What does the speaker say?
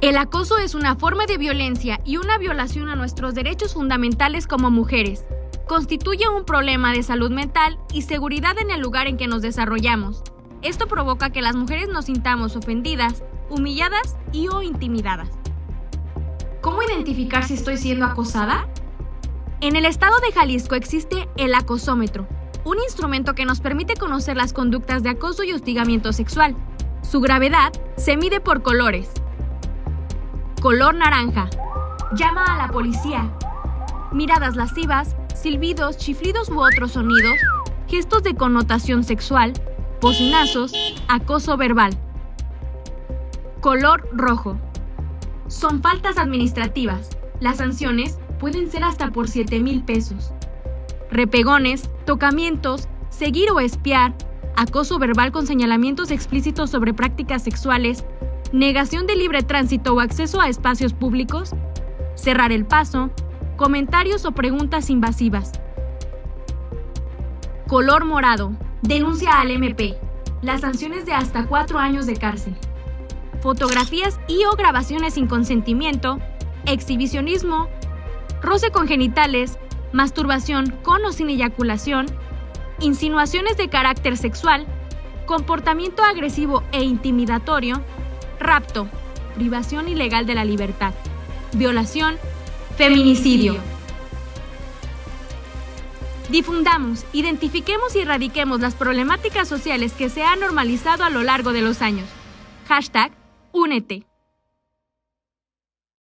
El acoso es una forma de violencia y una violación a nuestros derechos fundamentales como mujeres. Constituye un problema de salud mental y seguridad en el lugar en que nos desarrollamos. Esto provoca que las mujeres nos sintamos ofendidas, humilladas y o intimidadas. ¿Cómo identificar si estoy siendo acosada? En el estado de Jalisco existe el acosómetro, un instrumento que nos permite conocer las conductas de acoso y hostigamiento sexual. Su gravedad se mide por colores, color naranja. Llama a la policía. Miradas lascivas, silbidos, chiflidos u otros sonidos, gestos de connotación sexual, bocinazos, acoso verbal. Color rojo. Son faltas administrativas. Las sanciones pueden ser hasta por 7 mil pesos. Repegones, tocamientos, seguir o espiar, acoso verbal con señalamientos explícitos sobre prácticas sexuales, negación de libre tránsito o acceso a espacios públicos, cerrar el paso, comentarios o preguntas invasivas. Color morado. Denuncia al MP. Las sanciones de hasta cuatro años de cárcel. Fotografías y o grabaciones sin consentimiento, exhibicionismo, roce con genitales, masturbación con o sin eyaculación, insinuaciones de carácter sexual, comportamiento agresivo e intimidatorio, rapto, privación ilegal de la libertad, violación, feminicidio. Difundamos, identifiquemos y erradiquemos las problemáticas sociales que se han normalizado a lo largo de los años. Hashtag Únete.